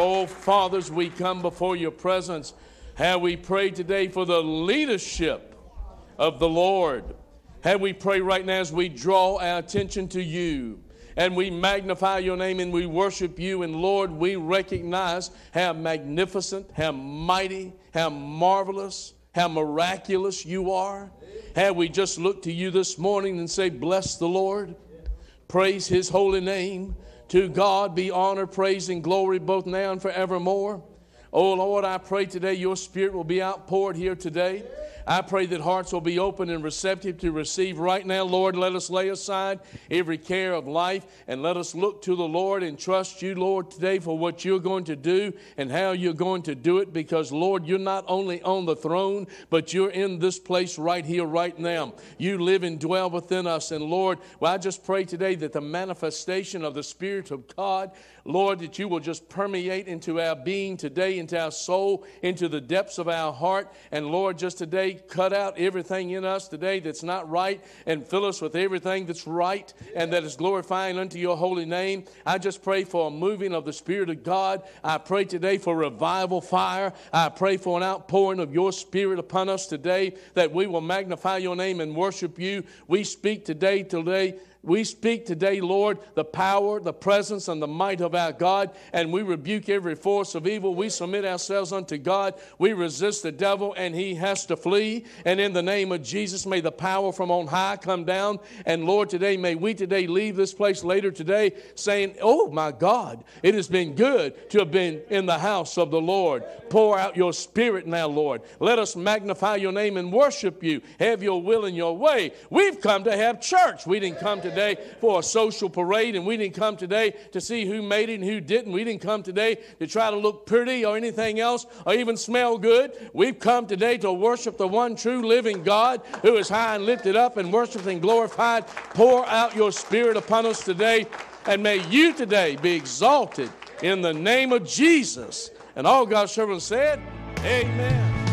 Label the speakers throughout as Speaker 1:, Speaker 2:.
Speaker 1: Oh, fathers, we come before your presence. Have we prayed today for the leadership of the Lord? Have we pray right now as we draw our attention to you? and we magnify your name and we worship you. And Lord, we recognize how magnificent, how mighty, how marvelous, how miraculous you are. Have we just looked to you this morning and say, Bless the Lord, praise his holy name. To God be honor, praise, and glory both now and forevermore. Oh Lord, I pray today your spirit will be outpoured here today. I pray that hearts will be open and receptive to receive right now. Lord, let us lay aside every care of life and let us look to the Lord and trust you, Lord, today for what you're going to do and how you're going to do it because, Lord, you're not only on the throne, but you're in this place right here, right now. You live and dwell within us. And, Lord, well, I just pray today that the manifestation of the Spirit of God Lord, that you will just permeate into our being today, into our soul, into the depths of our heart. And Lord, just today, cut out everything in us today that's not right and fill us with everything that's right and that is glorifying unto your holy name. I just pray for a moving of the Spirit of God. I pray today for revival fire. I pray for an outpouring of your Spirit upon us today that we will magnify your name and worship you. We speak today, today we speak today, Lord, the power, the presence, and the might of our God, and we rebuke every force of evil. We submit ourselves unto God. We resist the devil, and he has to flee. And in the name of Jesus, may the power from on high come down. And Lord, today, may we today leave this place later today saying, Oh my God, it has been good to have been in the house of the Lord. Pour out your spirit now, Lord. Let us magnify your name and worship you. Have your will in your way. We've come to have church. We didn't come to today for a social parade, and we didn't come today to see who made it and who didn't. We didn't come today to try to look pretty or anything else or even smell good. We've come today to worship the one true living God who is high and lifted up and worshiped and glorified. Pour out your spirit upon us today, and may you today be exalted in the name of Jesus. And all God's servants said, Amen.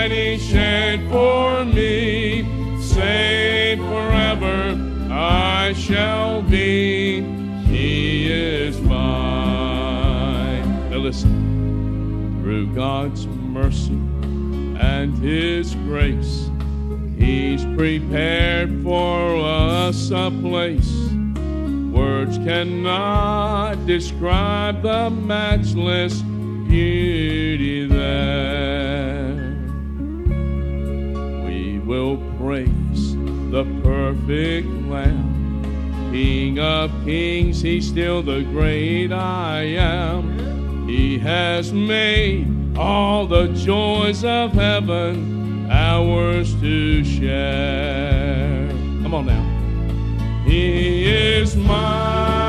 Speaker 1: that he shed for me, saved forever I shall be. He is mine. Now listen. Through God's mercy and his grace, he's prepared for us a place. Words cannot describe the matchless beauty there. will praise the perfect Lamb. King of kings, he's still the great I am. He has made all the joys of heaven ours to share. Come on now. He is mine.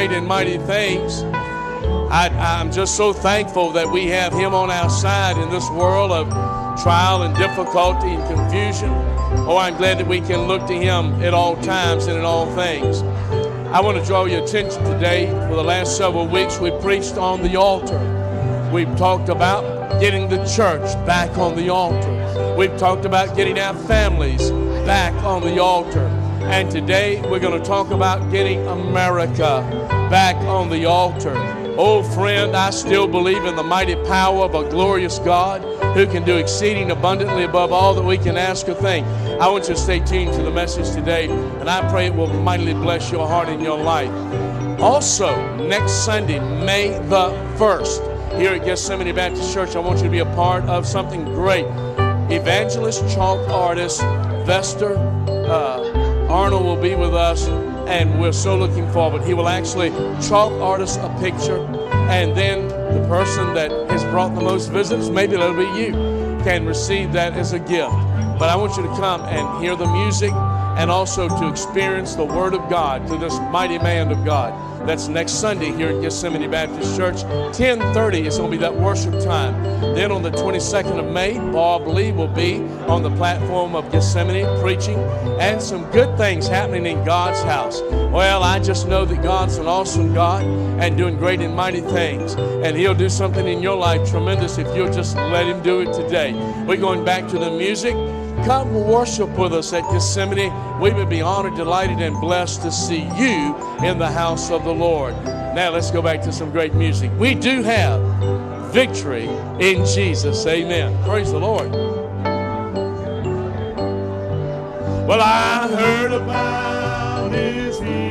Speaker 1: Great and mighty things. I, I'm just so thankful that we have Him on our side in this world of trial and difficulty and confusion. Oh, I'm glad that we can look to Him at all times and in all things. I want to draw your attention today. For the last several weeks, we preached on the altar. We've talked about getting the church back on the altar. We've talked about getting our families back on the altar. And today we're going to talk about getting America back on the altar. Oh, friend, I still believe in the mighty power of a glorious God who can do exceeding abundantly above all that we can ask or think. I want you to stay tuned to the message today, and I pray it will mightily bless your heart and your life. Also, next Sunday, May the 1st, here at Gethsemane Baptist Church, I want you to be a part of something great. Evangelist, chalk artist, Vester uh, Arnold will be with us, and we're so looking forward. He will actually chalk artist a picture, and then the person that has brought the most visits, maybe it'll be you, can receive that as a gift. But I want you to come and hear the music and also to experience the Word of God through this mighty man of God. That's next Sunday here at Gethsemane Baptist Church. 10:30 is going to be that worship time. Then on the 22nd of May, Bob Lee will be on the platform of Gethsemane preaching and some good things happening in God's house. Well, I just know that God's an awesome God and doing great and mighty things. And He'll do something in your life tremendous if you'll just let Him do it today. We're going back to the music. Come worship with us at Gethsemane. We would be honored, delighted, and blessed to see you in the house of the Lord. Now let's go back to some great music. We do have victory in Jesus. Amen. Praise the Lord.
Speaker 2: Well, I heard about his healing,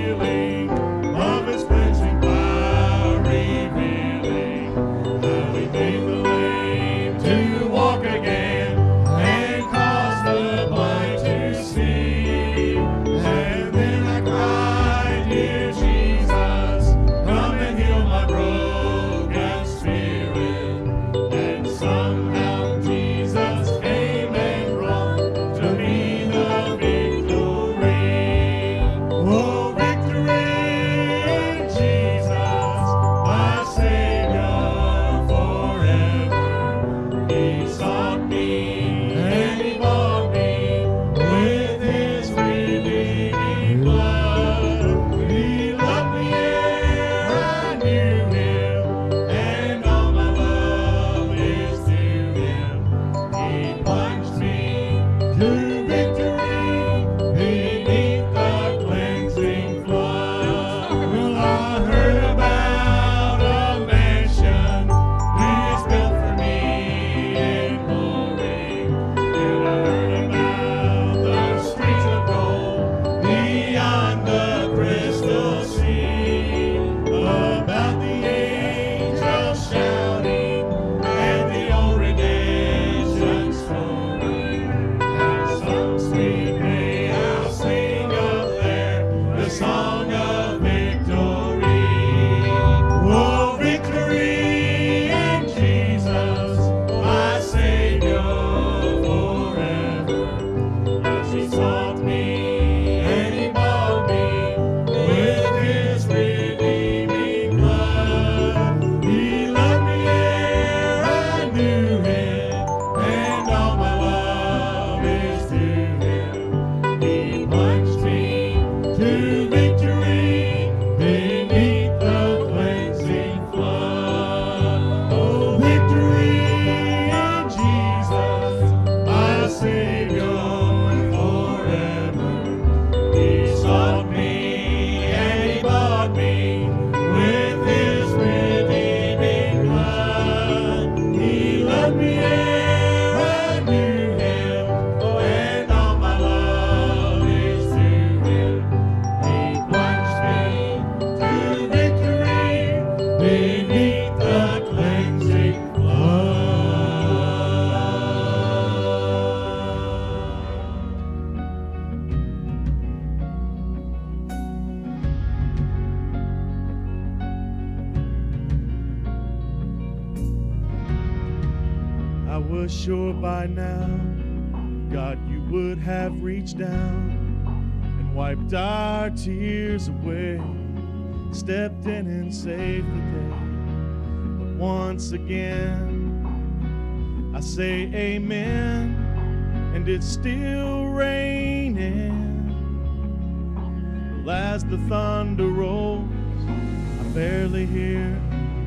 Speaker 2: sure by now, God, you would have reached down and wiped our tears away, stepped in and saved the day. But once again, I say amen, and it's still raining. Well, as the thunder rolls, I barely hear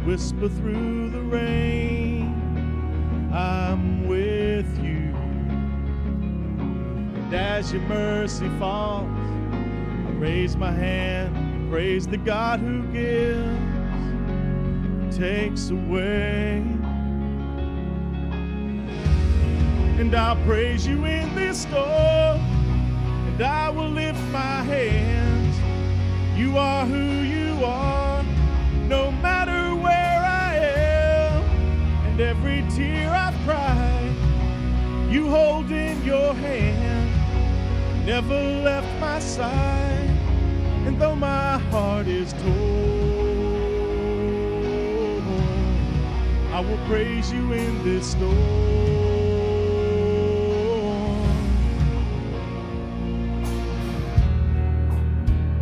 Speaker 2: whisper through the rain. As your mercy falls, I raise my hand, and praise the God who gives, takes away. And I'll praise you in this storm, and I will lift my hands. You are who you are, no matter where I am, and every tear I've cried, you hold in your hand, never left my side. And though my heart is torn, I will praise you in this storm.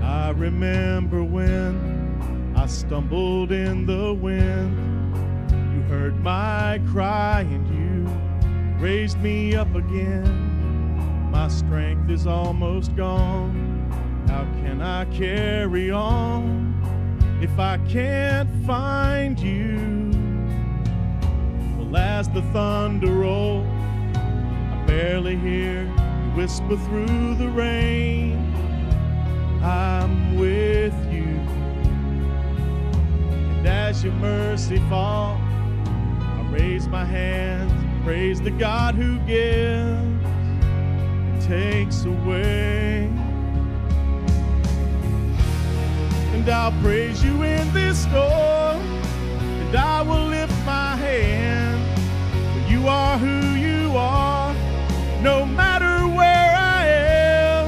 Speaker 2: I remember when I stumbled in the wind. You heard my cry and you raised me up again. Strength is almost gone. How can I carry on if I can't find you? Well, as the thunder rolls, I barely hear you whisper through the rain. I'm with you. And as your mercy falls, I raise my hands, praise the God who gives takes away. And I'll praise you in this storm, and I will lift my hand. For you are who you are, no matter where I am,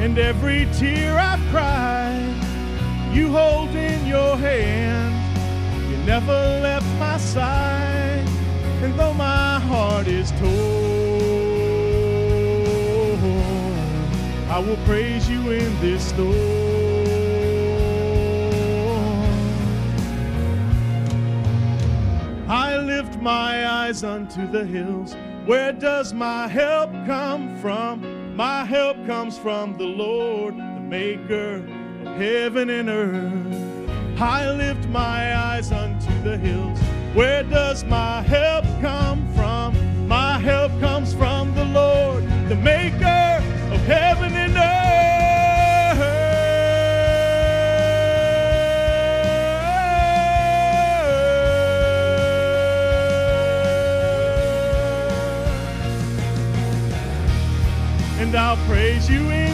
Speaker 2: and every tear I've cried, you hold in your hand. You never left my side, and though my heart is torn, I will praise you in this storm. I lift my eyes unto the hills. Where does my help come from? My help comes from the Lord, the maker of heaven and earth. I lift my eyes unto the hills. Where does my help come from? My help comes from the Lord, the maker And I'll praise you in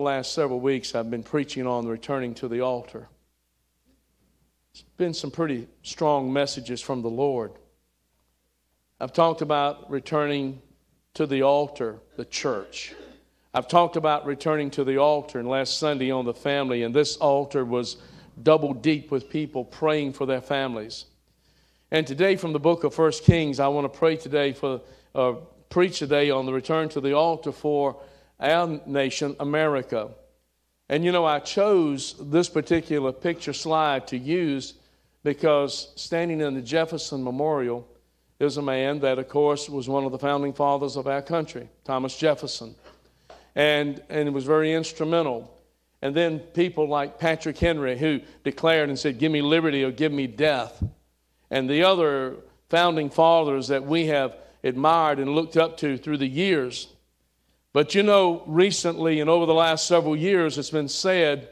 Speaker 1: the last several weeks, I've been preaching on returning to the altar. It's been some pretty strong messages from the Lord. I've talked about returning to the altar, the church. I've talked about returning to the altar, and last Sunday on the family, and this altar was double deep with people praying for their families. And today, from the book of First Kings, I want to pray today for, uh, preach today on the return to the altar for our nation, America. And you know, I chose this particular picture slide to use because standing in the Jefferson Memorial is a man that, of course, was one of the founding fathers of our country, Thomas Jefferson. And, and it was very instrumental. And then people like Patrick Henry, who declared and said, Give me liberty or give me death. And the other founding fathers that we have admired and looked up to through the years. But you know, recently and over the last several years, it's been said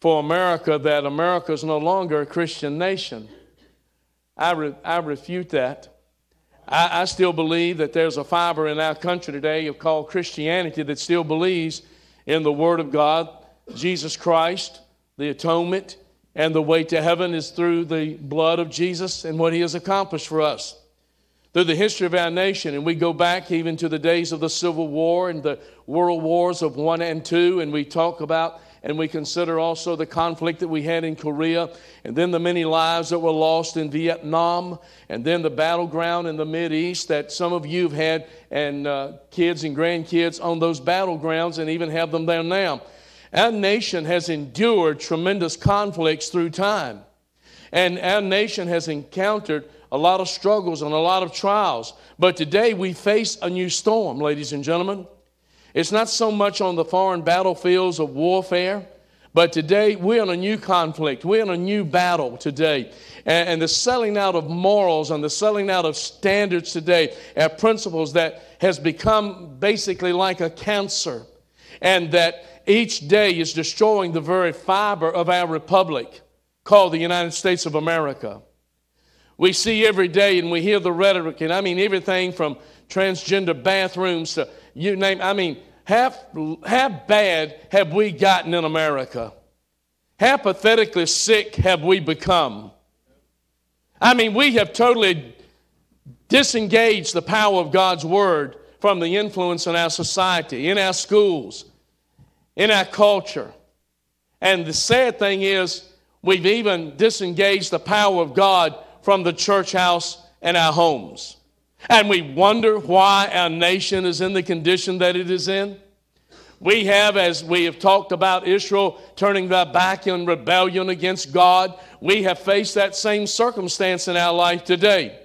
Speaker 1: for America that America is no longer a Christian nation. I, re- I refute that. I, I still believe that there's a fiber in our country today called Christianity that still believes in the Word of God, Jesus Christ, the atonement, and the way to heaven is through the blood of Jesus and what He has accomplished for us. Through the history of our nation, and we go back even to the days of the Civil War and the world wars of one and two, and we talk about and we consider also the conflict that we had in Korea, and then the many lives that were lost in Vietnam, and then the battleground in the Mid East that some of you have had, and uh, kids and grandkids on those battlegrounds, and even have them there now. Our nation has endured tremendous conflicts through time, and our nation has encountered a lot of struggles and a lot of trials. But today we face a new storm, ladies and gentlemen. It's not so much on the foreign battlefields of warfare, but today we're in a new conflict. We're in a new battle today. And, and, the selling out of morals and the selling out of standards today are principles that has become basically like a cancer. And that each day is destroying the very fiber of our republic called the United States of America. We see every day and we hear the rhetoric, and I mean everything from transgender bathrooms to you name, I mean, how, how bad have we gotten in America? How pathetically sick have we become? I mean, we have totally disengaged the power of God's Word from the influence in our society, in our schools, in our culture. And the sad thing is, we've even disengaged the power of God from the church house and our homes. And we wonder why our nation is in the condition that it is in. We have, as we have talked about Israel turning their back in rebellion against God, we have faced that same circumstance in our life today.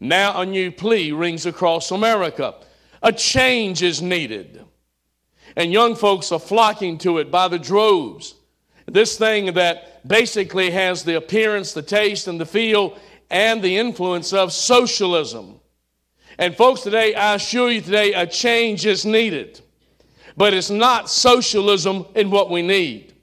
Speaker 1: Now a new plea rings across America. A change is needed. And young folks are flocking to it by the droves. This thing that basically has the appearance, the taste, and the feel, and the influence of socialism. And folks, today, I assure you today, a change is needed. But it's not socialism in what we need.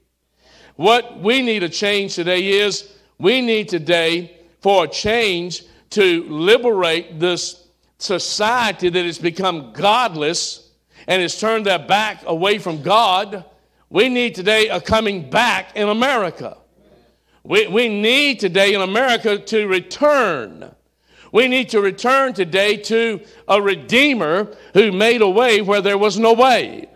Speaker 1: What we need a change today is we need today for a change to liberate this society that has become godless and has turned their back away from God. We need today a coming back in America. We, we need today in America to return we need to return today to a Redeemer who made a way where there was no way.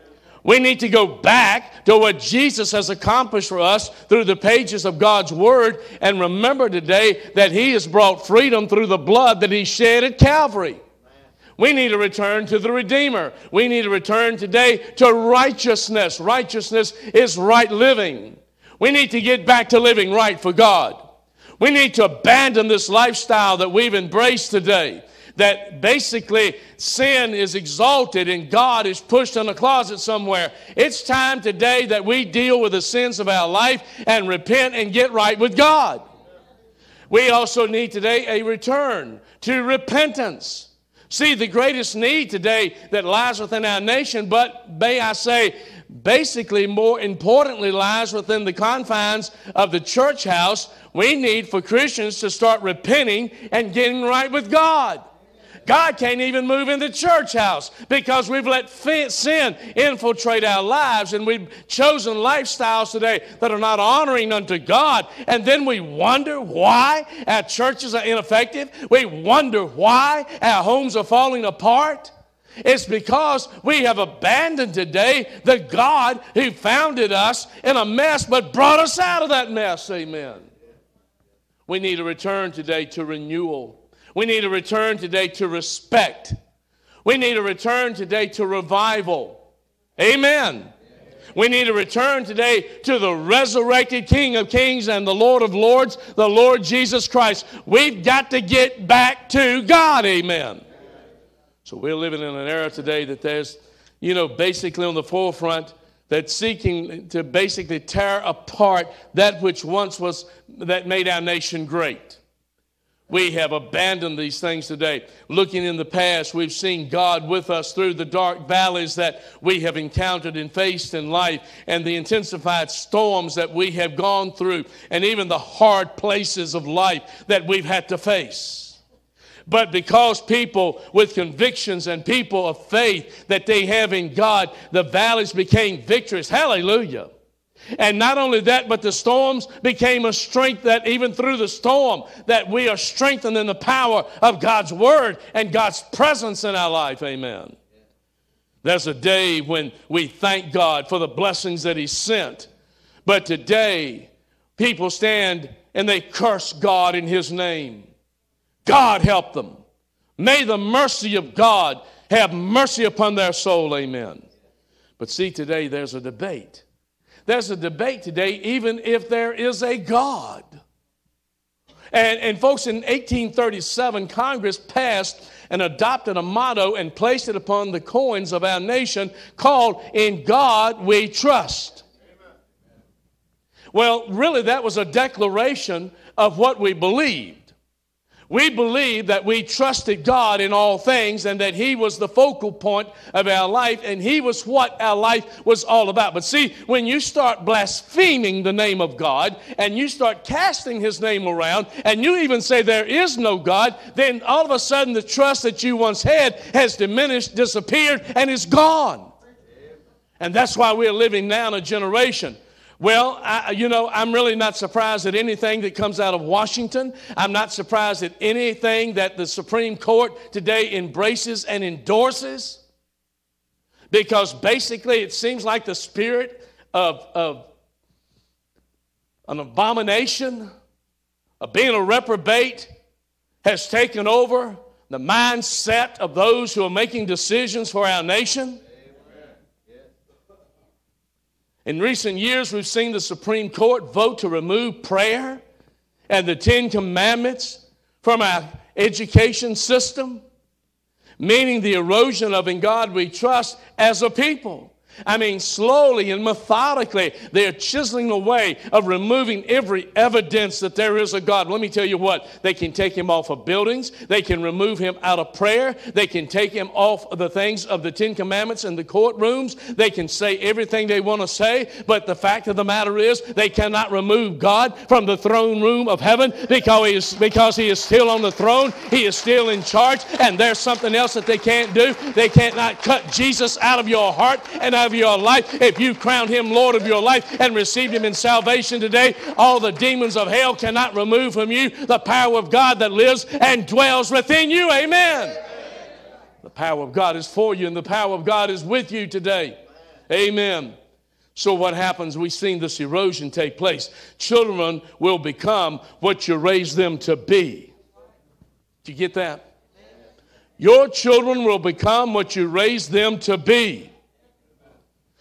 Speaker 1: We need to go back to what Jesus has accomplished for us through the pages of God's Word and remember today that He has brought freedom through the blood that He shed at Calvary. We need to return to the Redeemer. We need to return today to righteousness. Righteousness is right living. We need to get back to living right for God. We need to abandon this lifestyle that we've embraced today. That basically sin is exalted and God is pushed in a closet somewhere. It's time today that we deal with the sins of our life and repent and get right with God. We also need today a return to repentance. See, the greatest need today that lies within our nation, but may I say, basically, more importantly, lies within the confines of the church house. We need for Christians to start repenting and getting right with God. God can't even move in the church house because we've let sin infiltrate our lives and we've chosen lifestyles today that are not honoring unto God. And then we wonder why our churches are ineffective. We wonder why our homes are falling apart. It's because we have abandoned today the God who founded us in a mess but brought us out of that mess. Amen. We need a return today to renewal. We need a return today to respect. We need a return today to revival. Amen. We need a return today to the resurrected King of Kings and the Lord of Lords, the Lord Jesus Christ. We've got to get back to God. Amen. So we're living in an era today that there's, you know, basically on the forefront that's seeking to basically tear apart that which once was that made our nation great. We have abandoned these things today. Looking in the past, we've seen God with us through the dark valleys that we have encountered and faced in life, and the intensified storms that we have gone through, and even the hard places of life that we've had to face. But because people with convictions and people of faith that they have in God, the valleys became victorious. Hallelujah. And not only that, but the storms became a strength that even through the storm, that we are strengthened in the power of God's word and God's presence in our life. Amen. There's a day when we thank God for the blessings that He sent. But today, people stand and they curse God in His name. God help them. May the mercy of God have mercy upon their soul. Amen. But see, today there's a debate there's a debate today, even if there is a God. And, and folks, in 1837, Congress passed and adopted a motto and placed it upon the coins of our nation called In God We Trust. Well, really, that was a declaration of what we believe. We believe that we trusted God in all things and that He was the focal point of our life and He was what our life was all about. But see, when you start blaspheming the name of God and you start casting His name around and you even say there is no God, then all of a sudden the trust that you once had has diminished, disappeared, and is gone. And that's why we're living now in a generation well, I, you know, I'm really not surprised at anything that comes out of Washington. I'm not surprised at anything that the Supreme Court today embraces and endorses. Because basically, it seems like the spirit of, of an abomination, of being a reprobate, has taken over the mindset of those who are making decisions for our nation. In recent years, we've seen the Supreme Court vote to remove prayer and the Ten Commandments from our education system, meaning the erosion of in God we trust as a people. I mean, slowly and methodically, they're chiseling away of removing every evidence that there is a God. Let me tell you what, they can take him off of buildings, they can remove him out of prayer, they can take him off of the things of the Ten Commandments in the courtrooms, they can say everything they want to say, but the fact of the matter is, they cannot remove God from the throne room of heaven because he is, because he is still on the throne, he is still in charge, and there's something else that they can't do. They cannot cut Jesus out of your heart and out of your life, if you crown him Lord of your life and received him in salvation today, all the demons of hell cannot remove from you the power of God that lives and dwells within you. Amen. The power of God is for you, and the power of God is with you today. Amen. So, what happens? We've seen this erosion take place. Children will become what you raise them to be. Do you get that? Your children will become what you raise them to be.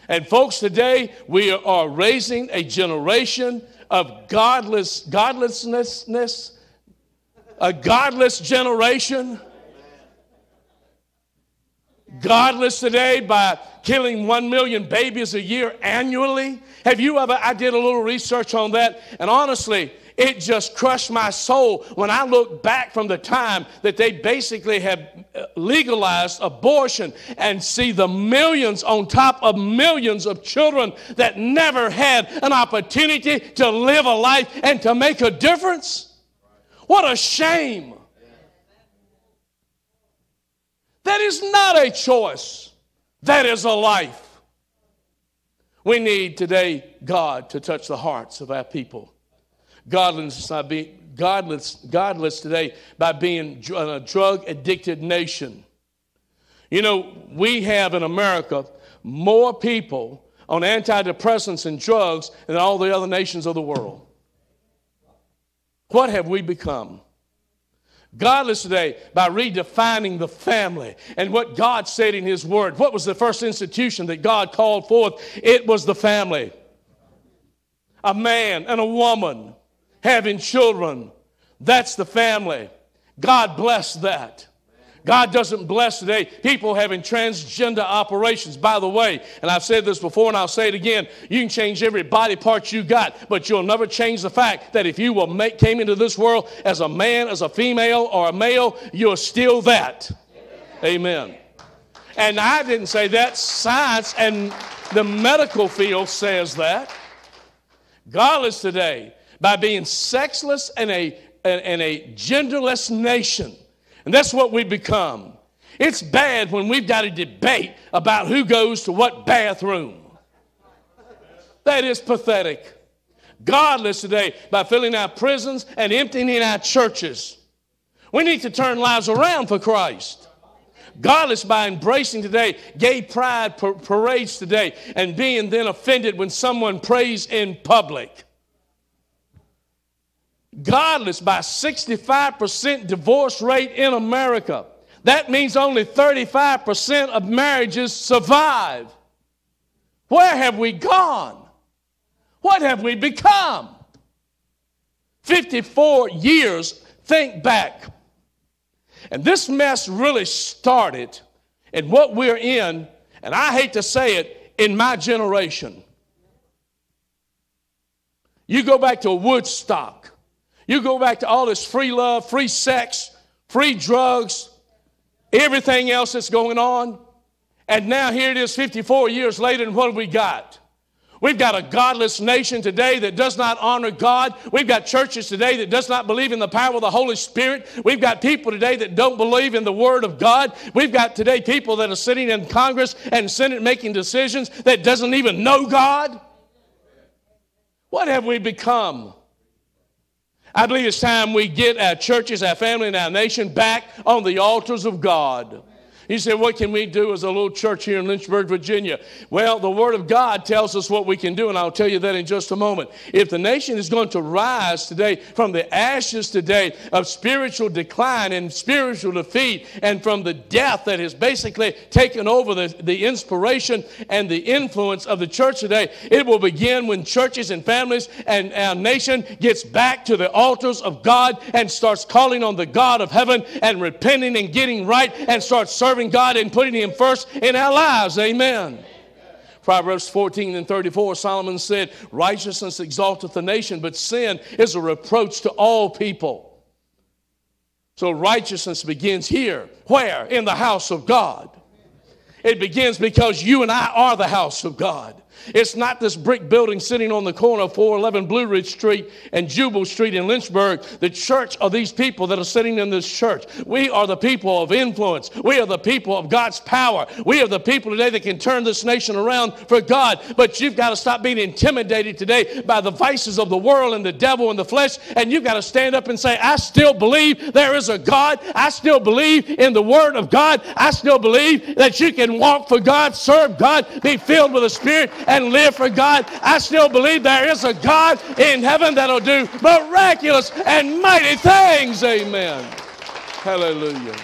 Speaker 1: And folks, today we are raising a generation of godless, godlessness, a godless generation. Godless today by killing one million babies a year annually. Have you ever? I did a little research on that, and honestly, it just crushed my soul when I look back from the time that they basically have uh, legalized abortion and see the millions on top of millions of children that never had an opportunity to live a life and to make a difference. What a shame. That is not a choice, that is a life. We need today God to touch the hearts of our people godless by being godless, godless today by being a drug addicted nation. You know, we have in America more people on antidepressants and drugs than all the other nations of the world. What have we become? Godless today by redefining the family and what God said in His Word. What was the first institution that God called forth? It was the family. A man and a woman having children. That's the family. God bless that. God doesn't bless today people having transgender operations. By the way, and I've said this before and I'll say it again, you can change every body part you got, but you'll never change the fact that if you will make, came into this world as a man, as a female, or a male, you're still that. Amen. Amen. And I didn't say that. Science and the medical field says that. Godless today, by being sexless and a, and, a genderless nation, and that's what we become. It's bad when we've got a debate about who goes to what bathroom. That is pathetic. Godless today by filling our prisons and emptying our churches. We need to turn lives around for Christ. Godless by embracing today gay pride parades today and being then offended when someone prays in public godless by 65% divorce rate in America. That means only 35% of marriages survive. Where have we gone? What have we become? 54 years, think back. And this mess really started in what we're in, and I hate to say it, in my generation. You go back to Woodstock, you go back to all this free love, free sex, free drugs, everything else that's going on. And now here it is 54 years later, and what have we got? We've got a godless nation today that does not honor God. We've got churches today that does not believe in the power of the Holy Spirit. We've got people today that don't believe in the Word of God. We've got today people that are sitting in Congress and Senate making decisions that doesn't even know God. What have we become? I believe it's time we get our churches, our family, and our nation back on the altars of God. He said, What can we do as a little church here in Lynchburg, Virginia? Well, the Word of God tells us what we can do, and I'll tell you that in just a moment. If the nation is going to rise today from the ashes today of spiritual decline and spiritual defeat, and from the death that has basically taken over the, the inspiration and the influence of the church today, it will begin when churches and families and our nation gets back to the altars of God and starts calling on the God of heaven and repenting and getting right and starts serving serving God and putting Him first in our lives. Amen. Proverbs 14 and 34, Solomon said, Righteousness exalteth the nation, but sin is a reproach to all people. So righteousness begins here. Where? In the house of God. It begins because you and I are the house of God. It's not this brick building sitting on the corner of 411 Blue Ridge Street and Jubal Street in Lynchburg. The church are these people that are sitting in this church. We are the people of influence. We are the people of God's power. We are the people today that can turn this nation around for God. But you've got to stop being intimidated today by the vices of the world and the devil and the flesh. And you've got to stand up and say, I still believe there is a God. I still believe in the Word of God. I still believe that you can walk for God, serve God, be filled with the Spirit and live for God, I still believe there is a God in heaven that'll do miraculous and mighty things. Amen. Hallelujah.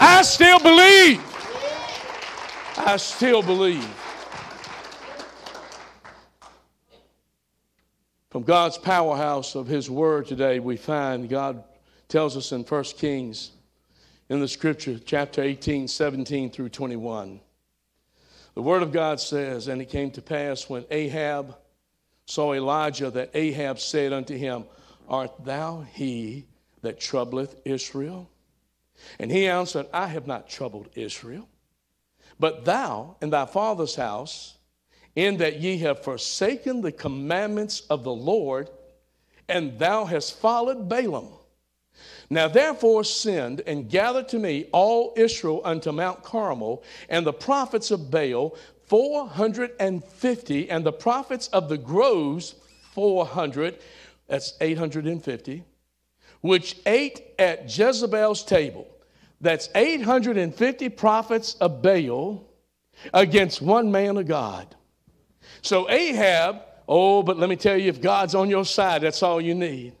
Speaker 1: I still believe. I still believe. From God's powerhouse of His Word today, we find God tells us in 1 Kings in the scripture, chapter 18, 17 through 21. The Word of God says, And it came to pass when Ahab saw Elijah that Ahab said unto him, Art thou he that troubleth Israel? And he answered, I have not troubled Israel, but thou and thy father's house, in that ye have forsaken the commandments of the Lord, and thou hast followed Baalim. Now therefore send and gather to me all Israel unto Mount Carmel, and the prophets of Baal, 450, and the prophets of the groves, 400, that's 850, which ate at Jezebel's table. That's 850 prophets of Baal against one man of God. So Ahab Oh, but let me tell you, if God's on your side, that's all you need.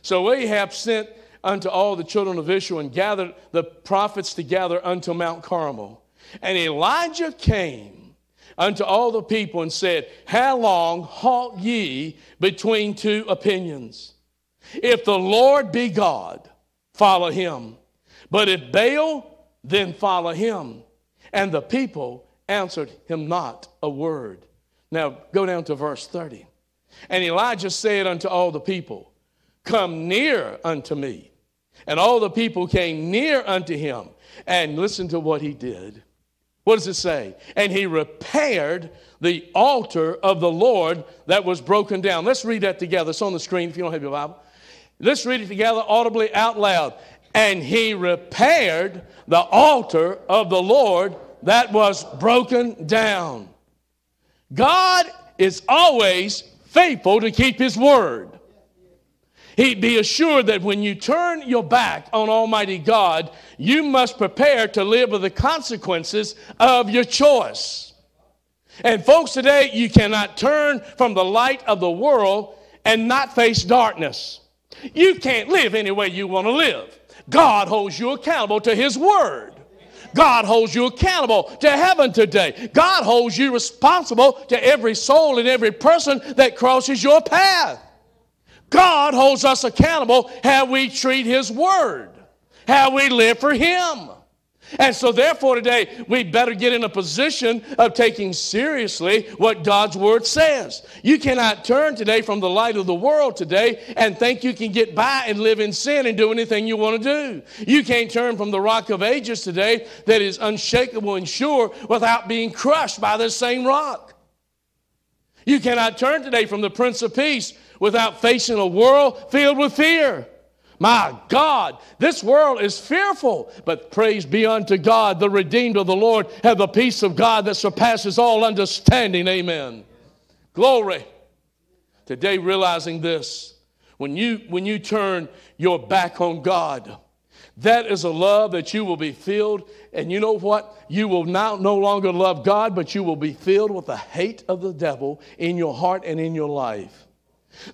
Speaker 1: So Ahab sent unto all the children of Israel and gathered the prophets together unto Mount Carmel. And Elijah came unto all the people and said, How long halt ye between two opinions? If the Lord be God, follow him. But if Baal, then follow him. And the people answered him not a word. Now go down to verse 30. And Elijah said unto all the people, Come near unto me. And all the people came near unto him. And listen to what he did. What does it say? And he repaired the altar of the Lord that was broken down. Let's read that together. It's on the screen if you don't have your Bible. Let's read it together audibly out loud. And he repaired the altar of the Lord that was broken down. God is always faithful to keep his word. He be assured that when you turn your back on Almighty God, you must prepare to live with the consequences of your choice. And folks, today you cannot turn from the light of the world and not face darkness. You can't live any way you want to live. God holds you accountable to His Word. God holds you accountable to heaven today. God holds you responsible to every soul and every person that crosses your path. God holds us accountable how we treat His Word, how we live for Him. And so, therefore, today we better get in a position of taking seriously what God's Word says. You cannot turn today from the light of the world today and think you can get by and live in sin and do anything you want to do. You can't turn from the rock of ages today that is unshakable and sure without being crushed by this same rock. You cannot turn today from the Prince of Peace without facing a world filled with fear. My God, this world is fearful, but praise be unto God, the redeemed of the Lord have the peace of God that surpasses all understanding. Amen. Glory. Today, realizing this, when you, when you turn your back on God, that is a love that you will be filled. And you know what? You will now no longer love God, but you will be filled with the hate of the devil in your heart and in your life.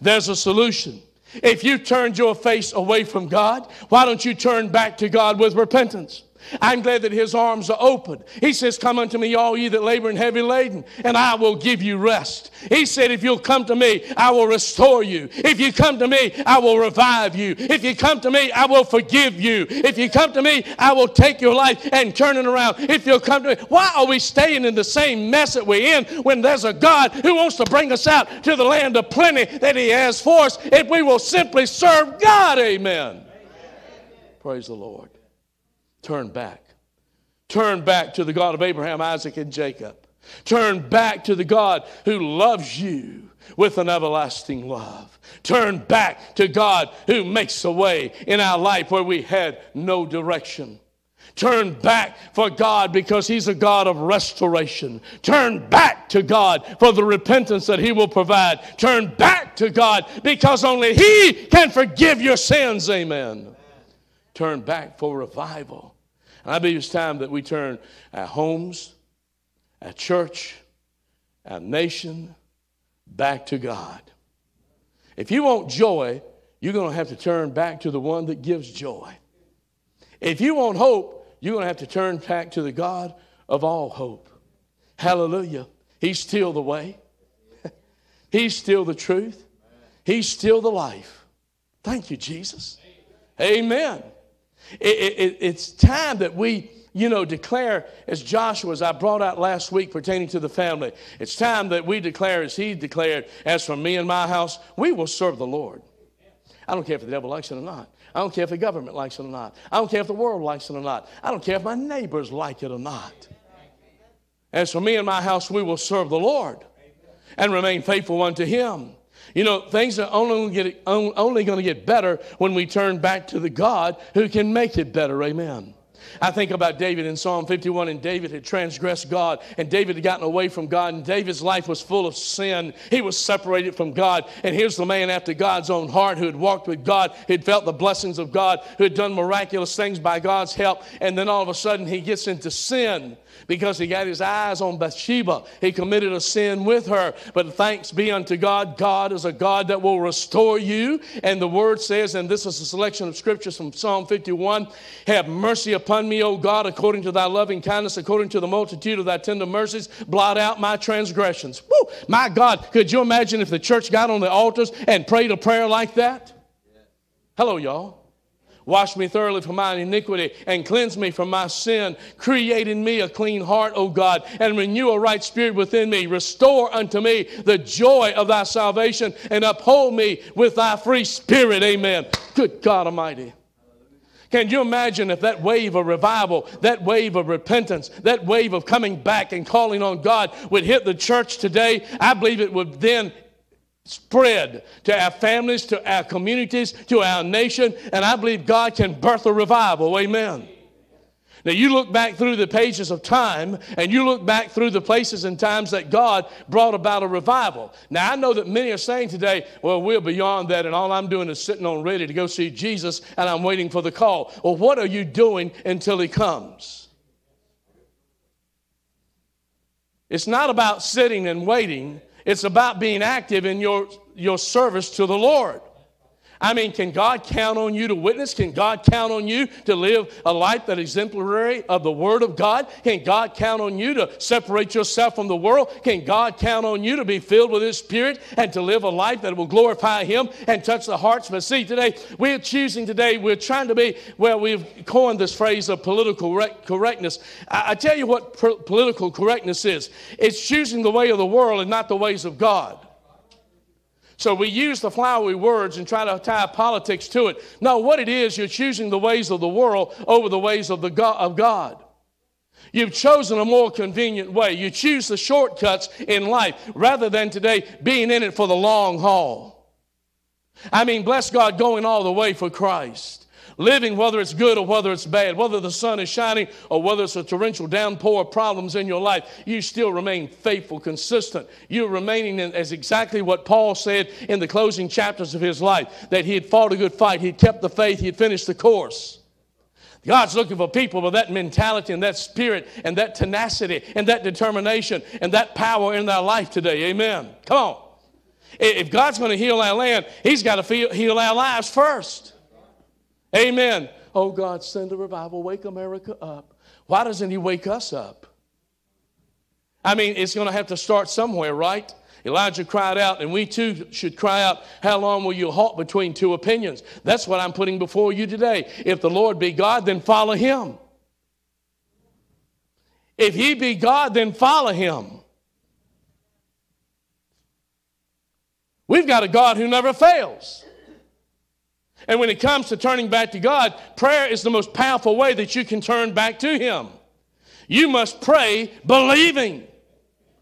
Speaker 1: There's a solution. If you turned your face away from God, why don't you turn back to God with repentance? I'm glad that his arms are open. He says, Come unto me, all ye that labor and heavy laden, and I will give you rest. He said, If you'll come to me, I will restore you. If you come to me, I will revive you. If you come to me, I will forgive you. If you come to me, I will take your life and turn it around. If you'll come to me, why are we staying in the same mess that we're in when there's a God who wants to bring us out to the land of plenty that he has for us if we will simply serve God? Amen. Amen. Praise the Lord. Turn back. Turn back to the God of Abraham, Isaac, and Jacob. Turn back to the God who loves you with an everlasting love. Turn back to God who makes a way in our life where we had no direction. Turn back for God because He's a God of restoration. Turn back to God for the repentance that He will provide. Turn back to God because only He can forgive your sins. Amen turn back for revival. And I believe it's time that we turn our homes, our church, our nation back to God. If you want joy, you're going to have to turn back to the one that gives joy. If you want hope, you're going to have to turn back to the God of all hope. Hallelujah. He's still the way, He's still the truth, He's still the life. Thank you, Jesus. Amen. It, it, it's time that we, you know, declare as Joshua, as I brought out last week pertaining to the family, it's time that we declare as he declared, as for me and my house, we will serve the Lord. I don't care if the devil likes it or not. I don't care if the government likes it or not. I don't care if the world likes it or not. I don't care if my neighbors like it or not. As for me and my house, we will serve the Lord and remain faithful unto him. You know, things are only, get, only going to get better when we turn back to the God who can make it better. Amen. I think about David in Psalm 51, and David had transgressed God, and David had gotten away from God, and David's life was full of sin. He was separated from God. And here's the man after God's own heart who had walked with God, who had felt the blessings of God, who had done miraculous things by God's help, and then all of a sudden he gets into sin because he got his eyes on Bathsheba. He committed a sin with her. But thanks be unto God, God is a God that will restore you. And the word says, and this is a selection of scriptures from Psalm 51 Have mercy upon me, O God, according to thy loving kindness, according to the multitude of thy tender mercies, blot out my transgressions. Woo! My God, could you imagine if the church got on the altars and prayed a prayer like that? Hello, y'all. Wash me thoroughly from my iniquity and cleanse me from my sin. Create in me a clean heart, O God, and renew a right spirit within me. Restore unto me the joy of thy salvation and uphold me with thy free spirit. Amen. Good God Almighty. Can you imagine if that wave of revival, that wave of repentance, that wave of coming back and calling on God would hit the church today? I believe it would then spread to our families, to our communities, to our nation, and I believe God can birth a revival. Amen. Now, you look back through the pages of time and you look back through the places and times that God brought about a revival. Now, I know that many are saying today, well, we're beyond that, and all I'm doing is sitting on ready to go see Jesus and I'm waiting for the call. Well, what are you doing until He comes? It's not about sitting and waiting, it's about being active in your, your service to the Lord. I mean, can God count on you to witness? Can God count on you to live a life that is exemplary of the Word of God? Can God count on you to separate yourself from the world? Can God count on you to be filled with His Spirit and to live a life that will glorify Him and touch the hearts? But see, today, we're choosing today, we're trying to be, well, we've coined this phrase of political correctness. I, I tell you what political correctness is it's choosing the way of the world and not the ways of God. So we use the flowery words and try to tie politics to it. No, what it is, you're choosing the ways of the world over the ways of, the God, of God. You've chosen a more convenient way. You choose the shortcuts in life rather than today being in it for the long haul. I mean, bless God, going all the way for Christ living, whether it's good or whether it's bad, whether the sun is shining or whether it's a torrential downpour of problems in your life, you still remain faithful, consistent. You're remaining in, as exactly what Paul said in the closing chapters of his life that he had fought a good fight, he had kept the faith, he had finished the course. God's looking for people with that mentality and that spirit and that tenacity and that determination and that power in their life today. Amen. Come on. If God's going to heal our land, He's got to heal our lives first. Amen. Oh God, send a revival, wake America up. Why doesn't He wake us up? I mean, it's going to have to start somewhere, right? Elijah cried out, and we too should cry out, How long will you halt between two opinions? That's what I'm putting before you today. If the Lord be God, then follow Him. If He be God, then follow Him. We've got a God who never fails. And when it comes to turning back to God, prayer is the most powerful way that you can turn back to Him. You must pray believing.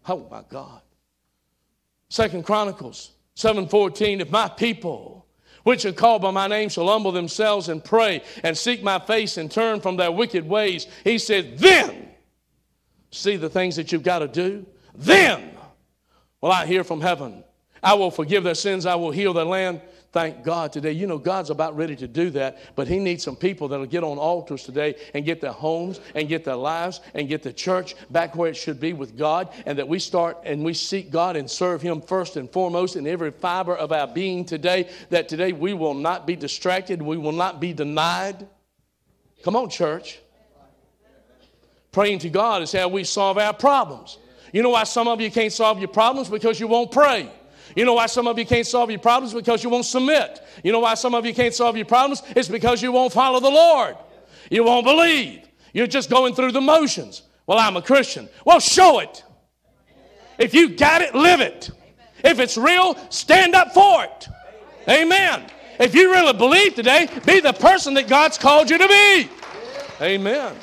Speaker 1: Oh my God. Second Chronicles 7:14, if my people which are called by my name shall humble themselves and pray and seek my face and turn from their wicked ways, he said, then see the things that you've got to do. Then will I hear from heaven. I will forgive their sins. I will heal their land. Thank God today. You know, God's about ready to do that, but He needs some people that'll get on altars today and get their homes and get their lives and get the church back where it should be with God, and that we start and we seek God and serve Him first and foremost in every fiber of our being today. That today we will not be distracted, we will not be denied. Come on, church. Praying to God is how we solve our problems. You know why some of you can't solve your problems? Because you won't pray. You know why some of you can't solve your problems? Because you won't submit. You know why some of you can't solve your problems? It's because you won't follow the Lord. You won't believe. You're just going through the motions. Well, I'm a Christian. Well, show it. If you got it, live it. If it's real, stand up for it. Amen. If you really believe today, be the person that God's called you to be. Amen.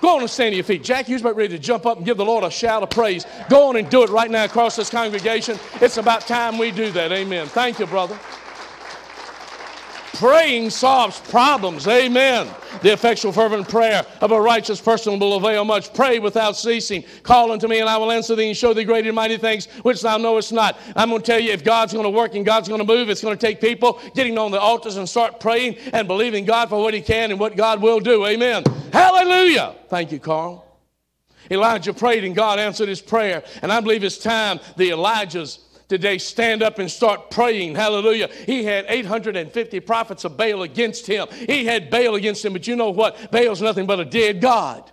Speaker 1: Go on and stand to your feet. Jack, you're about ready to jump up and give the Lord a shout of praise. Go on and do it right now across this congregation. It's about time we do that. Amen. Thank you, brother. Praying solves problems. Amen. The effectual, fervent prayer of a righteous person will avail much. Pray without ceasing. Call unto me, and I will answer thee and show thee great and mighty things which thou knowest not. I'm going to tell you if God's going to work and God's going to move, it's going to take people getting on the altars and start praying and believing God for what He can and what God will do. Amen. Hallelujah. Thank you, Carl. Elijah prayed and God answered his prayer. And I believe it's time the Elijahs today stand up and start praying. Hallelujah. He had 850 prophets of Baal against him. He had Baal against him, but you know what? Baal's nothing but a dead God.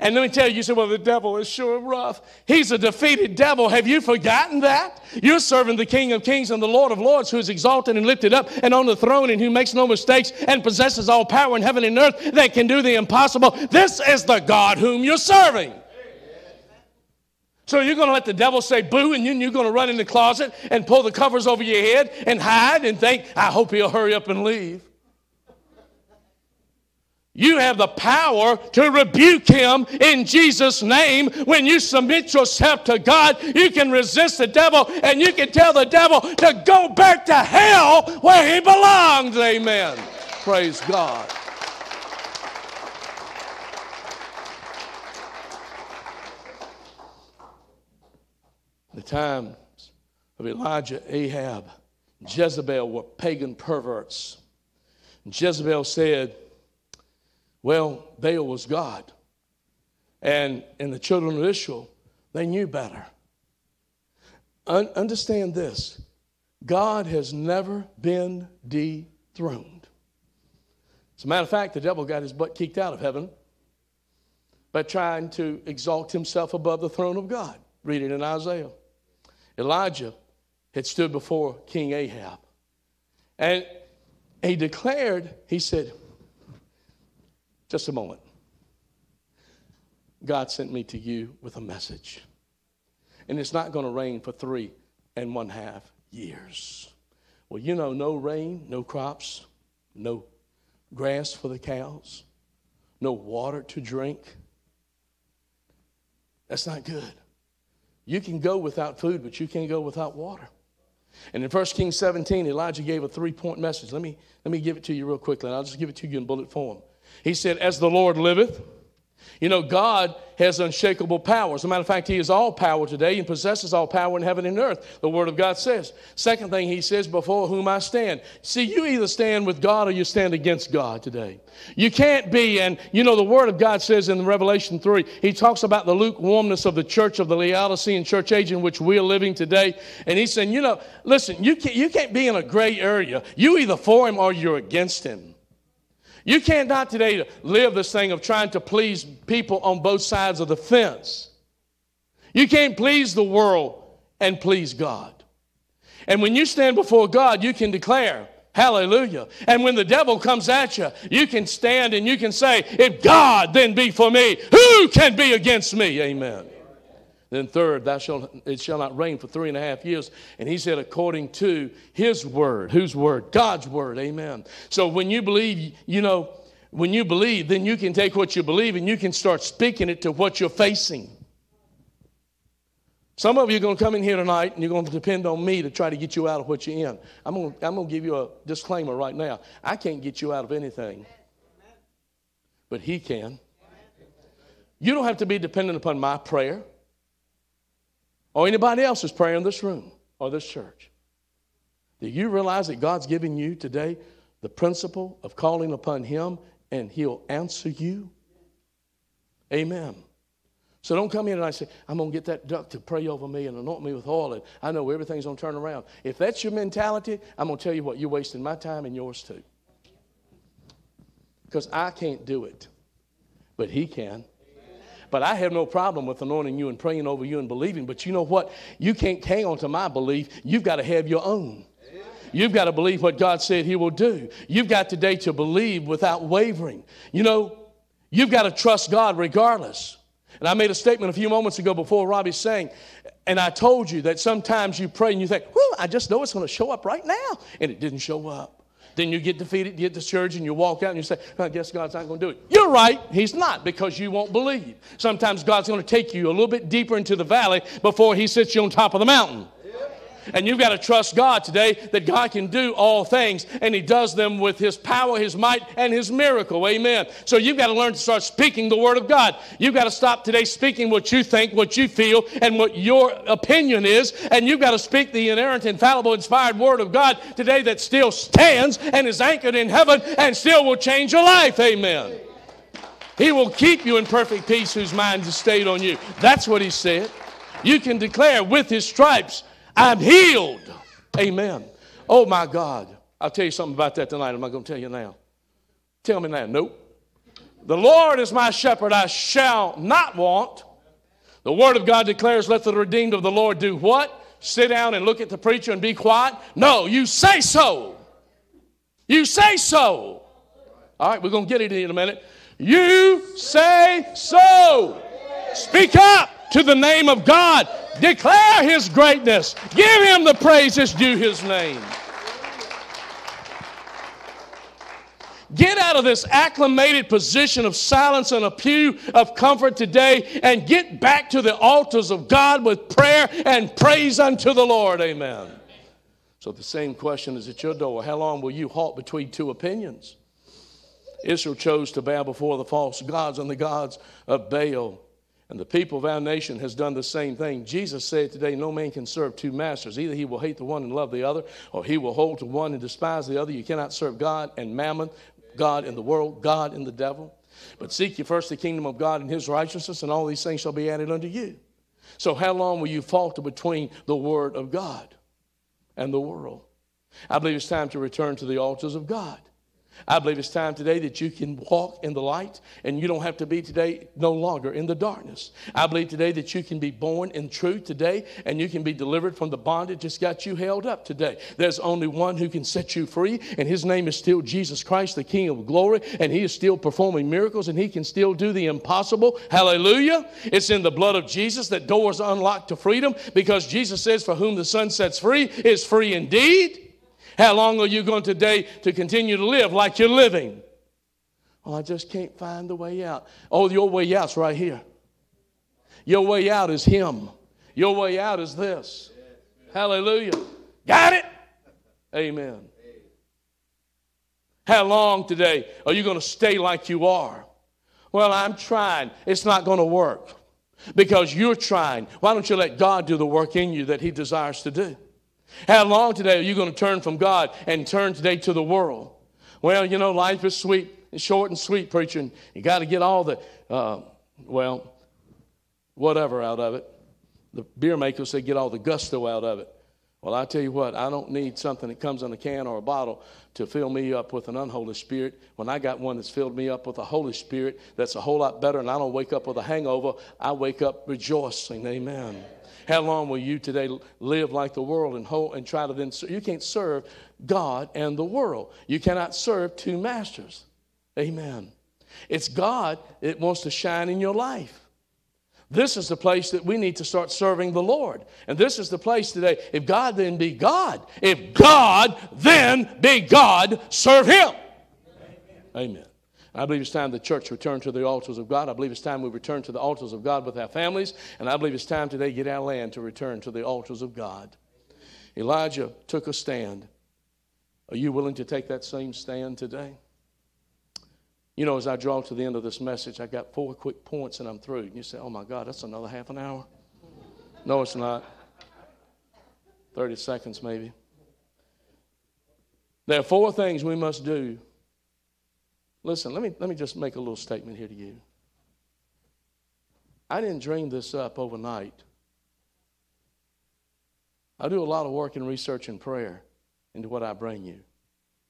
Speaker 1: And let me tell you, you say, well, the devil is sure rough. He's a defeated devil. Have you forgotten that? You're serving the King of Kings and the Lord of Lords, who is exalted and lifted up and on the throne and who makes no mistakes and possesses all power in heaven and earth that can do the impossible. This is the God whom you're serving. So you're going to let the devil say boo, and then you're going to run in the closet and pull the covers over your head and hide and think, I hope he'll hurry up and leave. You have the power to rebuke him in Jesus' name. When you submit yourself to God, you can resist the devil and you can tell the devil to go back to hell where he belongs. Amen. Praise God. Times of Elijah, Ahab, Jezebel were pagan perverts. Jezebel said, well, Baal was God. And, and the children of Israel, they knew better. Un- understand this God has never been dethroned. As a matter of fact, the devil got his butt kicked out of heaven by trying to exalt himself above the throne of God. Read it in Isaiah. Elijah had stood before King Ahab. And he declared, he said, just a moment. God sent me to you with a message. And it's not going to rain for three and one half years. Well, you know, no rain, no crops, no grass for the cows, no water to drink. That's not good. You can go without food, but you can't go without water. And in 1 Kings 17, Elijah gave a three point message. Let me, let me give it to you real quickly, and I'll just give it to you in bullet form. He said, As the Lord liveth, you know, God has unshakable power. As a matter of fact, He is all power today and possesses all power in heaven and earth. The Word of God says. Second thing He says, before whom I stand. See, you either stand with God or you stand against God today. You can't be, and you know, the Word of God says in Revelation 3, He talks about the lukewarmness of the church of the Laodicean church age in which we're living today. And He's saying, you know, listen, you can't, you can't be in a gray area. You either for Him or you're against Him. You can't not today to live this thing of trying to please people on both sides of the fence. You can't please the world and please God. And when you stand before God, you can declare, Hallelujah. And when the devil comes at you, you can stand and you can say, If God then be for me, who can be against me? Amen. Then third, thou shalt, it shall not rain for three and a half years. And he said, according to his word. Whose word? God's word. Amen. So when you believe, you know, when you believe, then you can take what you believe and you can start speaking it to what you're facing. Some of you are going to come in here tonight and you're going to depend on me to try to get you out of what you're in. I'm going to, I'm going to give you a disclaimer right now. I can't get you out of anything, but He can. You don't have to be dependent upon my prayer or anybody else's praying in this room or this church. Do you realize that God's giving you today the principle of calling upon Him and He'll answer you? Amen. So don't come in and I say, I'm going to get that Duck to pray over me and anoint me with oil, and I know everything's going to turn around. If that's your mentality, I'm going to tell you what, you're wasting my time and yours too. Because I can't do it, but He can. But I have no problem with anointing you and praying over you and believing. But you know what? You can't hang on to my belief. You've got to have your own. You've got to believe what God said He will do. You've got today to believe without wavering. You know, you've got to trust God regardless. And I made a statement a few moments ago before Robbie sang, and I told you that sometimes you pray and you think, well, I just know it's going to show up right now. And it didn't show up. Then you get defeated, you get discouraged, and you walk out and you say, I guess God's not going to do it. You're right, He's not because you won't believe. Sometimes God's going to take you a little bit deeper into the valley before He sits you on top of the mountain. And you've got to trust God today that God can do all things, and He does them with His power, His might, and His miracle. Amen. So you've got to learn to start speaking the Word of God. You've got to stop today speaking what you think, what you feel, and what your opinion is, and you've got to speak the inerrant, infallible, inspired Word of God today that still stands and is anchored in heaven and still will change your life. Amen. He will keep you in perfect peace whose mind is stayed on you. That's what He said. You can declare with His stripes, I'm healed. Amen. Oh my God. I'll tell you something about that tonight. I'm not going to tell you now. Tell me now. Nope. The Lord is my shepherd, I shall not want. The Word of God declares, Let the redeemed of the Lord do what? Sit down and look at the preacher and be quiet? No, you say so. You say so. All right, we're going to get it in a minute. You say so. Speak up to the name of God. Declare His greatness. Give Him the praises due His name. Get out of this acclimated position of silence and a pew of comfort today and get back to the altars of God with prayer and praise unto the Lord. Amen. So the same question is at your door. How long will you halt between two opinions? Israel chose to bow before the false gods and the gods of Baal. And the people of our nation has done the same thing. Jesus said today, no man can serve two masters. Either he will hate the one and love the other, or he will hold to one and despise the other. You cannot serve God and mammon, God and the world, God and the devil. But seek ye first the kingdom of God and his righteousness, and all these things shall be added unto you. So how long will you falter between the word of God and the world? I believe it's time to return to the altars of God. I believe it's time today that you can walk in the light and you don't have to be today no longer in the darkness. I believe today that you can be born in truth today and you can be delivered from the bondage that's got you held up today. There's only one who can set you free, and his name is still Jesus Christ, the King of glory, and he is still performing miracles and he can still do the impossible. Hallelujah. It's in the blood of Jesus that doors unlocked to freedom because Jesus says, For whom the Son sets free is free indeed. How long are you going today to continue to live like you're living? Well, I just can't find the way out. Oh, your way out's right here. Your way out is Him. Your way out is this. Hallelujah. Got it? Amen. How long today are you going to stay like you are? Well, I'm trying. It's not going to work because you're trying. Why don't you let God do the work in you that He desires to do? How long today are you going to turn from God and turn today to the world? Well, you know, life is sweet, short and sweet, preaching. You got to get all the, uh, well, whatever out of it. The beer makers say get all the gusto out of it. Well, I tell you what, I don't need something that comes in a can or a bottle to fill me up with an unholy spirit. When I got one that's filled me up with a Holy Spirit, that's a whole lot better, and I don't wake up with a hangover. I wake up rejoicing. Amen. How long will you today live like the world and, and try to then? You can't serve God and the world. You cannot serve two masters. Amen. It's God that wants to shine in your life. This is the place that we need to start serving the Lord. And this is the place today. If God then be God, if God then be God, serve Him. Amen. Amen. I believe it's time the church return to the altars of God. I believe it's time we return to the altars of God with our families. And I believe it's time today get our land to return to the altars of God. Elijah took a stand. Are you willing to take that same stand today? You know, as I draw to the end of this message, I got four quick points and I'm through. And you say, oh my God, that's another half an hour? No, it's not. 30 seconds maybe. There are four things we must do Listen, let me, let me just make a little statement here to you. I didn't dream this up overnight. I do a lot of work and research and prayer into what I bring you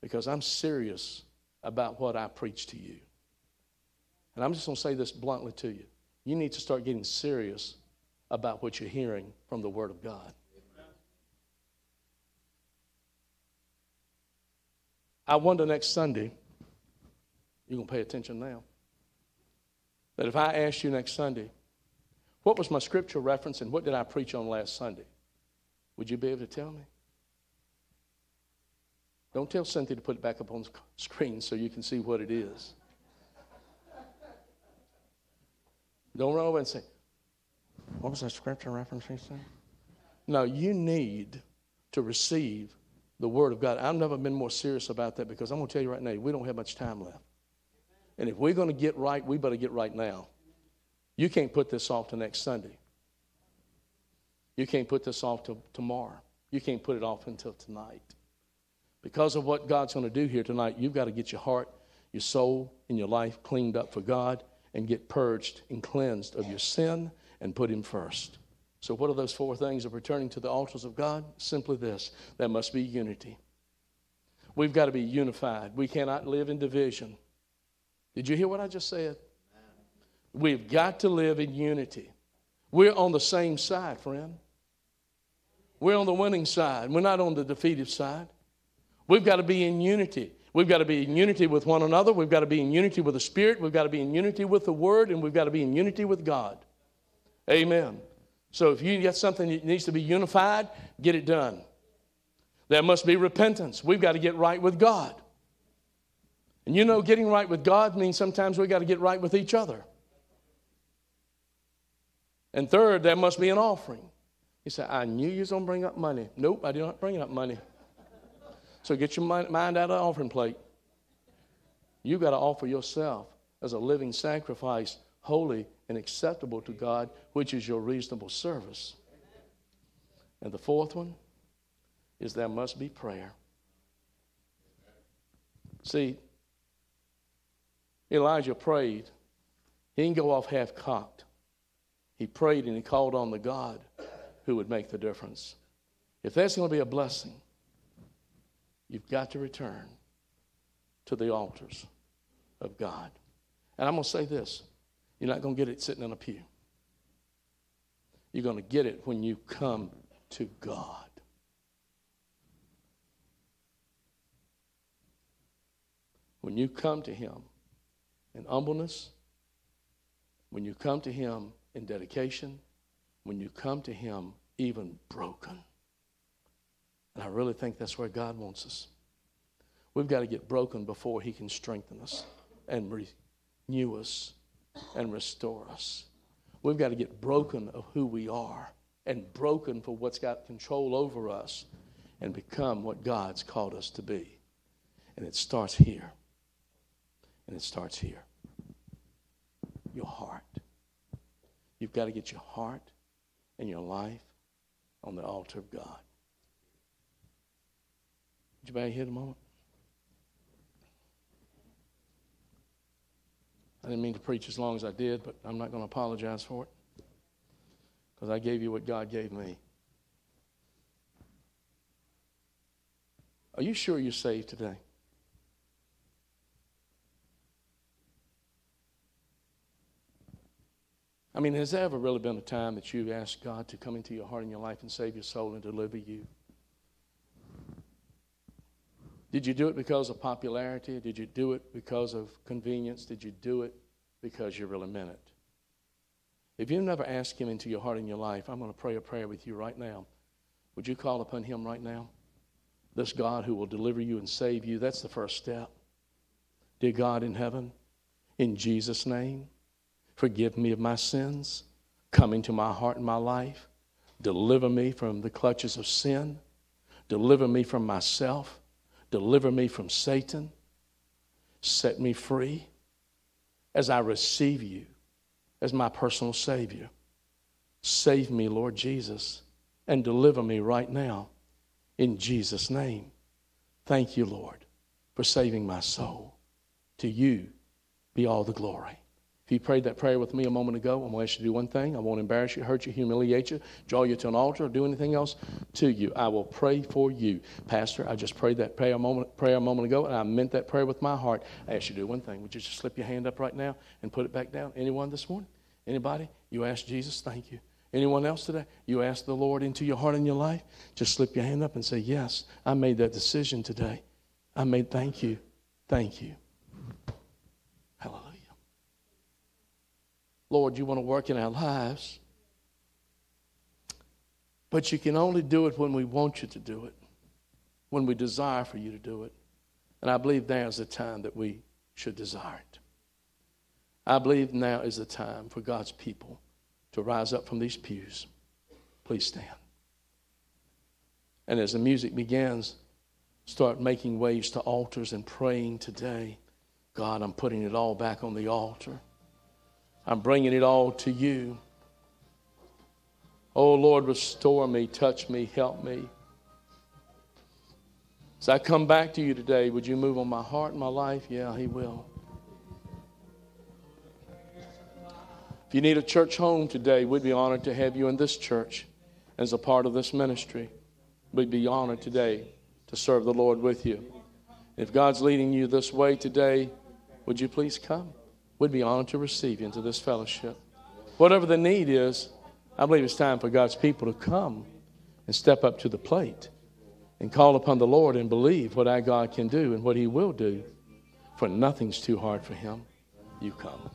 Speaker 1: because I'm serious about what I preach to you. And I'm just going to say this bluntly to you. You need to start getting serious about what you're hearing from the Word of God. I wonder next Sunday you're going to pay attention now. That if I asked you next Sunday, what was my scripture reference and what did I preach on last Sunday? Would you be able to tell me? Don't tell Cynthia to put it back up on the screen so you can see what it is. Don't run over and say, What was that scripture reference he said? No, you need to receive the Word of God. I've never been more serious about that because I'm going to tell you right now, we don't have much time left. And if we're going to get right, we better get right now. You can't put this off to next Sunday. You can't put this off till tomorrow. You can't put it off until tonight. Because of what God's going to do here tonight, you've got to get your heart, your soul, and your life cleaned up for God and get purged and cleansed of your sin and put Him first. So, what are those four things of returning to the altars of God? Simply this there must be unity. We've got to be unified. We cannot live in division. Did you hear what I just said? We've got to live in unity. We're on the same side, friend. We're on the winning side. We're not on the defeated side. We've got to be in unity. We've got to be in unity with one another. We've got to be in unity with the Spirit. We've got to be in unity with the Word. And we've got to be in unity with God. Amen. So if you get something that needs to be unified, get it done. There must be repentance. We've got to get right with God. And you know, getting right with God means sometimes we've got to get right with each other. And third, there must be an offering. He said, I knew you was going to bring up money. Nope, I did not bring up money. So get your mind out of the offering plate. You've got to offer yourself as a living sacrifice, holy and acceptable to God, which is your reasonable service. And the fourth one is there must be prayer. See, Elijah prayed. He didn't go off half cocked. He prayed and he called on the God who would make the difference. If that's going to be a blessing, you've got to return to the altars of God. And I'm going to say this you're not going to get it sitting in a pew. You're going to get it when you come to God. When you come to Him in humbleness, when you come to Him in dedication, when you come to Him even broken. And I really think that's where God wants us. We've got to get broken before He can strengthen us and renew us and restore us. We've got to get broken of who we are and broken for what's got control over us and become what God's called us to be. And it starts here. And it starts here. Your heart. You've got to get your heart and your life on the altar of God. Would you bow head a moment? I didn't mean to preach as long as I did, but I'm not going to apologize for it because I gave you what God gave me. Are you sure you're saved today? I mean, has there ever really been a time that you've asked God to come into your heart and your life and save your soul and deliver you? Did you do it because of popularity? Did you do it because of convenience? Did you do it because you really meant it? If you've never asked Him into your heart and your life, I'm going to pray a prayer with you right now. Would you call upon Him right now? This God who will deliver you and save you, that's the first step. Dear God in heaven, in Jesus' name, forgive me of my sins. Come into my heart and my life. Deliver me from the clutches of sin. Deliver me from myself. Deliver me from Satan. Set me free as I receive you as my personal Savior. Save me, Lord Jesus, and deliver me right now in Jesus' name. Thank you, Lord, for saving my soul. To you be all the glory. If you prayed that prayer with me a moment ago, I'm going to ask you to do one thing. I won't embarrass you, hurt you, humiliate you, draw you to an altar, or do anything else to you. I will pray for you. Pastor, I just prayed that prayer a moment, prayer a moment ago, and I meant that prayer with my heart. I ask you to do one thing. Would you just slip your hand up right now and put it back down? Anyone this morning? Anybody? You ask Jesus, thank you. Anyone else today? You ask the Lord into your heart and your life? Just slip your hand up and say, Yes, I made that decision today. I made, thank you. Thank you. Lord, you want to work in our lives. But you can only do it when we want you to do it, when we desire for you to do it. And I believe now is the time that we should desire it. I believe now is the time for God's people to rise up from these pews. Please stand. And as the music begins, start making waves to altars and praying today. God, I'm putting it all back on the altar. I'm bringing it all to you. Oh, Lord, restore me, touch me, help me. As I come back to you today, would you move on my heart and my life? Yeah, He will. If you need a church home today, we'd be honored to have you in this church as a part of this ministry. We'd be honored today to serve the Lord with you. If God's leading you this way today, would you please come? We'd be honored to receive you into this fellowship. Whatever the need is, I believe it's time for God's people to come and step up to the plate and call upon the Lord and believe what our God can do and what He will do. For nothing's too hard for Him. You come.